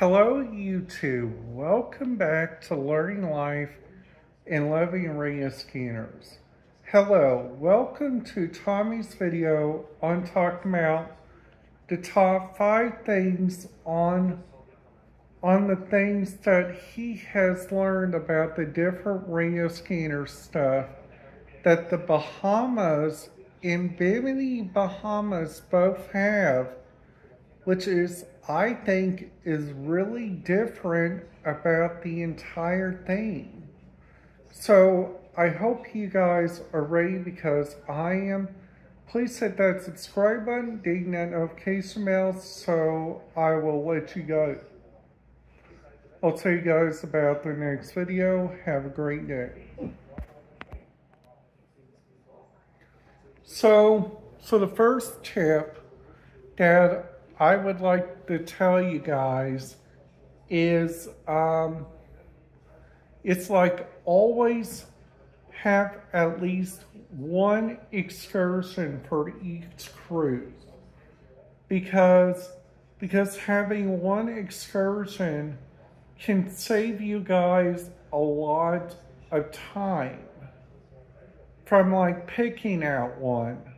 Hello YouTube, welcome back to Learning Life and Loving Radio Scanners. Hello, welcome to Tommy's video on talking about the top five things on on the things that he has learned about the different Radio Scanner stuff that the Bahamas and Bimini Bahamas both have, which is I think is really different about the entire thing. So I hope you guys are ready because I am. Please hit that subscribe button, ding that notification bell so I will let you go. I'll tell you guys about the next video. Have a great day. So, so the first tip that I would like to tell you guys is um, it's like always have at least one excursion for each cruise. Because because having one excursion can save you guys a lot of time from like picking out one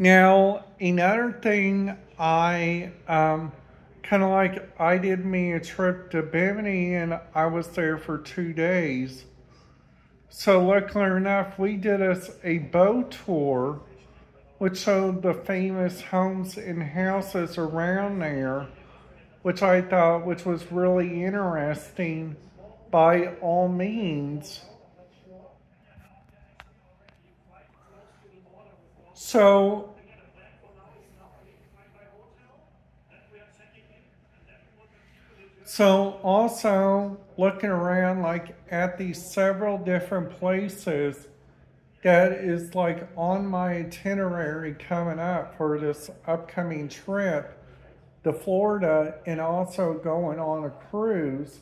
Now, another thing I um, kind of like, I did me a trip to Bimini and I was there for two days. So luckily enough, we did us a boat tour, which showed the famous homes and houses around there, which I thought, which was really interesting by all means. So, so also looking around like at these several different places that is like on my itinerary coming up for this upcoming trip to Florida and also going on a cruise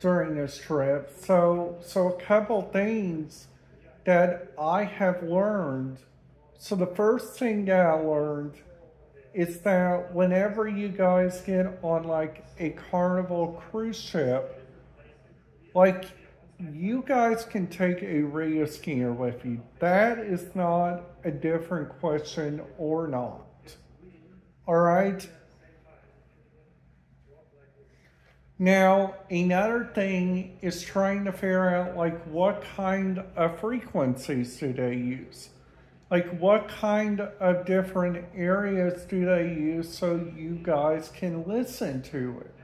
during this trip. So, so a couple things that I have learned. So the first thing I learned is that whenever you guys get on like a carnival cruise ship, like you guys can take a radio scanner with you. That is not a different question or not. All right. Now, another thing is trying to figure out like what kind of frequencies do they use? Like what kind of different areas do they use so you guys can listen to it?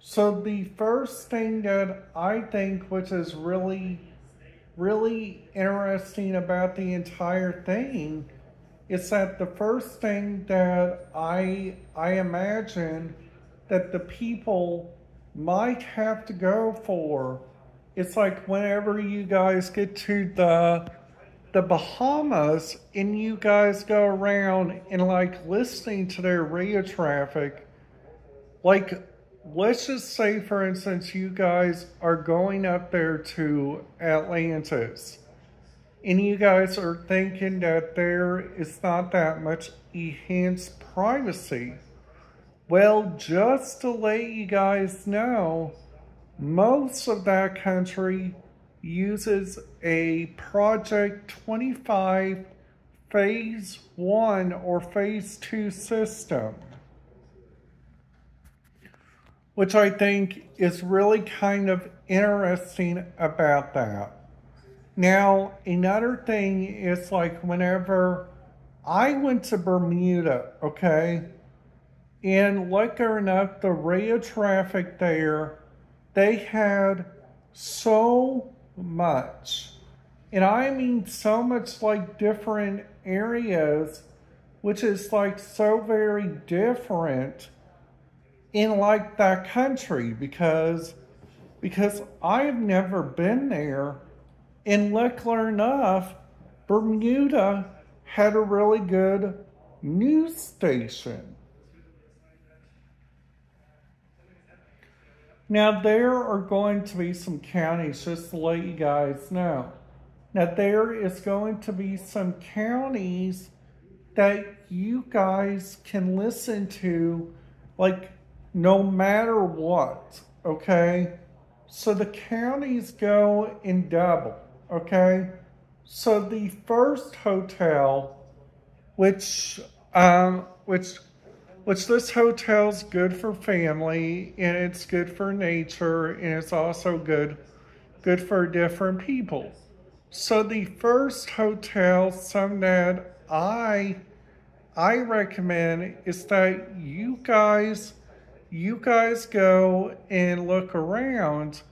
So the first thing that I think which is really, really interesting about the entire thing is that the first thing that I I imagine that the people might have to go for. It's like whenever you guys get to the the Bahamas and you guys go around and like listening to their radio traffic, like let's just say for instance you guys are going up there to Atlantis and you guys are thinking that there is not that much enhanced privacy. Well, just to let you guys know, most of that country uses a Project 25 Phase 1 or Phase 2 system, which I think is really kind of interesting about that. Now, another thing is like whenever I went to Bermuda, okay, and luckily enough, the rail traffic there, they had so much. And I mean so much like different areas, which is like so very different in like that country because because I've never been there. And luckily enough, Bermuda had a really good news station. Now, there are going to be some counties, just to let you guys know. Now, there is going to be some counties that you guys can listen to, like, no matter what, okay? So the counties go in double, okay? So the first hotel, which, um, which, which this hotel's good for family and it's good for nature and it's also good, good for different people. So the first hotel, some that I I recommend is that you guys you guys go and look around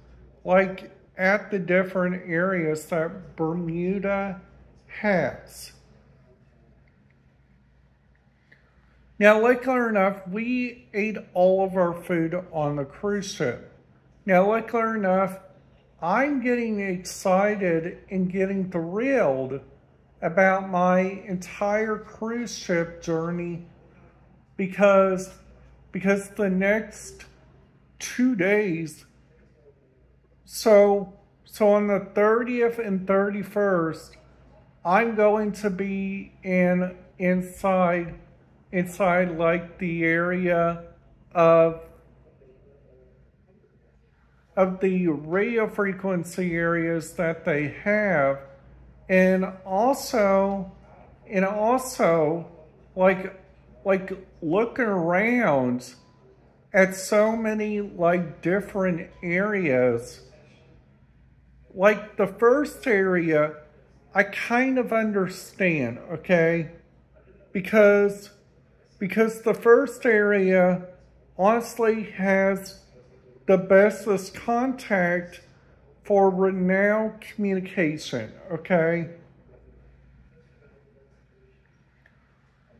like at the different areas that Bermuda has. Now, luckily enough, we ate all of our food on the cruise ship. Now, luckily enough, I'm getting excited and getting thrilled about my entire cruise ship journey because because the next two days so so on the 30th and 31st I'm going to be in inside inside like the area of of the radio frequency areas that they have. And also and also like like looking around at so many like different areas. Like the first area i kind of understand okay? Because because the first area honestly has the bestest contact for renowned communication, okay?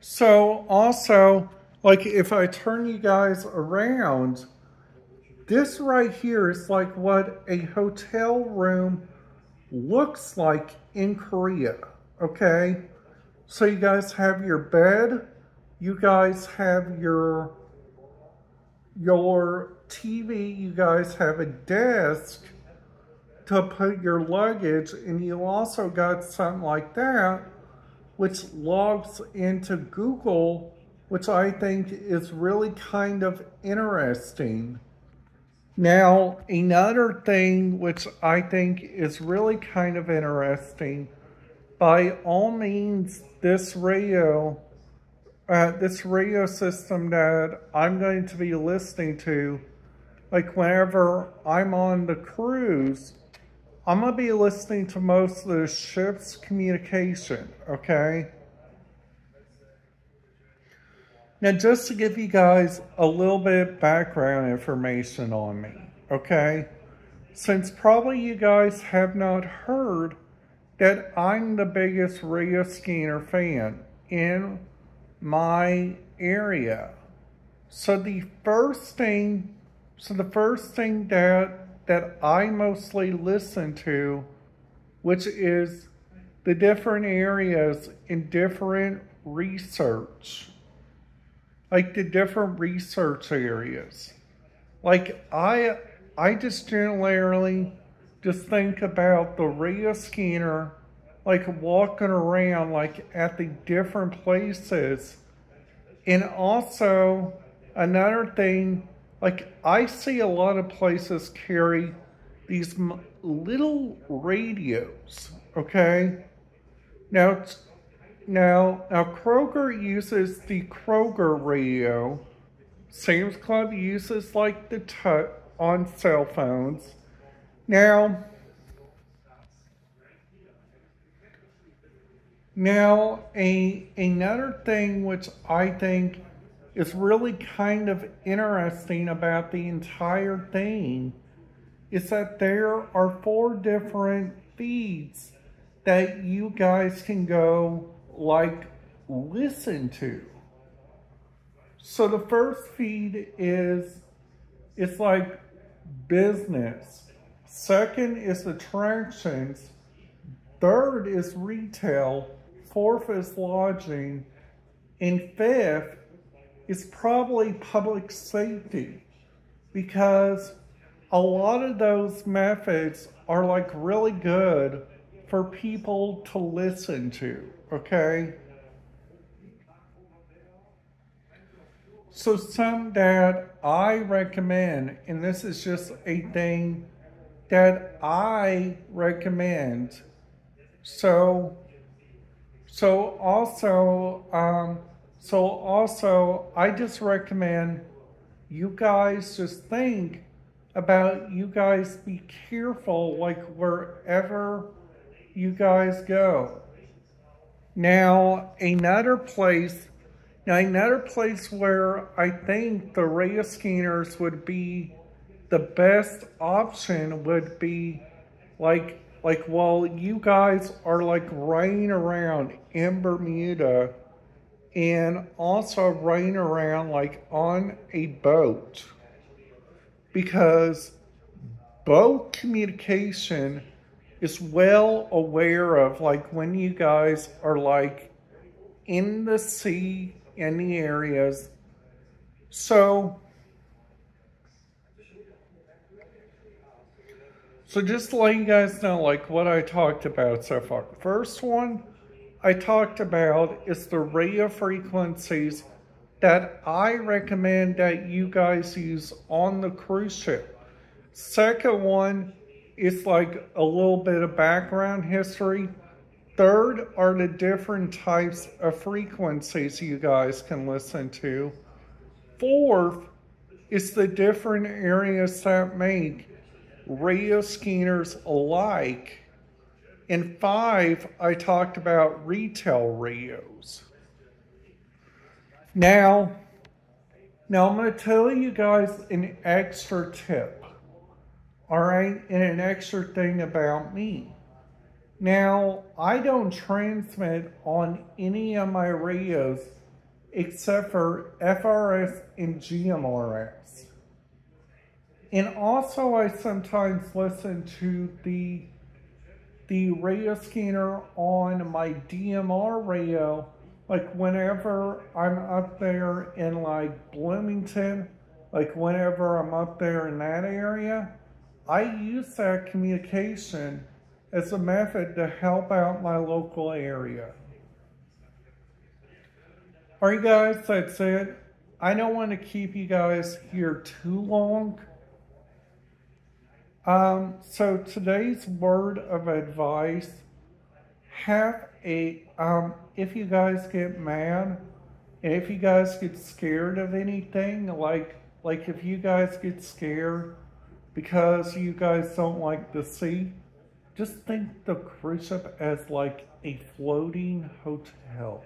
So also, like if I turn you guys around, this right here is like what a hotel room looks like in Korea, okay? So you guys have your bed, you guys have your your TV, you guys have a desk, to put your luggage and you also got something like that which logs into Google which I think is really kind of interesting. Now, another thing which I think is really kind of interesting, by all means, this radio, uh, this radio system that I'm going to be listening to, like whenever I'm on the cruise, I'm going to be listening to most of the ship's communication, okay? Now, just to give you guys a little bit background information on me, okay? Since probably you guys have not heard that I'm the biggest radio scanner fan in my area. So the first thing, so the first thing that that I mostly listen to, which is the different areas in different research. Like the different research areas. Like I I just generally just think about the radio scanner like walking around like at the different places. And also another thing like, I see a lot of places carry these little radios, okay? Now, now, now Kroger uses the Kroger radio. Sam's Club uses like the on cell phones. Now, now a another thing which I think is really kind of interesting about the entire thing is that there are four different feeds that you guys can go like listen to. So the first feed is it's like business. Second is attractions. Third is retail. Fourth is lodging. And fifth is probably public safety because a lot of those methods are like really good for people to listen to, okay? So some that I recommend, and this is just a thing that I recommend. So, so also, um, so also, I just recommend you guys just think about you guys be careful like wherever you guys go. Now, another place, now another place where I think the radio scanners would be the best option would be like, like while you guys are like riding around in Bermuda and also riding around like on a boat because boat communication is well aware of like when you guys are like in the sea in the areas. So, so just to let you guys know like what I talked about so far. First one I talked about is the radio frequencies that I recommend that you guys use on the cruise ship. Second one is like a little bit of background history. Third are the different types of frequencies you guys can listen to. Fourth is the different areas that make radio scanners alike. In five, I talked about retail radios. Now, now I'm going to tell you guys an extra tip all right, and an extra thing about me. Now, I don't transmit on any of my radios except for FRS and GMRS. And also I sometimes listen to the the radio scanner on my DMR radio, like whenever I'm up there in like Bloomington, like whenever I'm up there in that area, I use that communication as a method to help out my local area. All right, guys, that's it. I don't want to keep you guys here too long. Um, so today's word of advice, have a, um, if you guys get mad, if you guys get scared of anything, like, like if you guys get scared, because you guys don't like the sea, just think the cruise ship as like a floating hotel.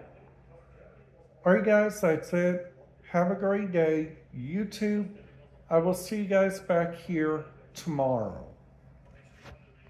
Alright guys, that's it. Have a great day. YouTube, I will see you guys back here tomorrow.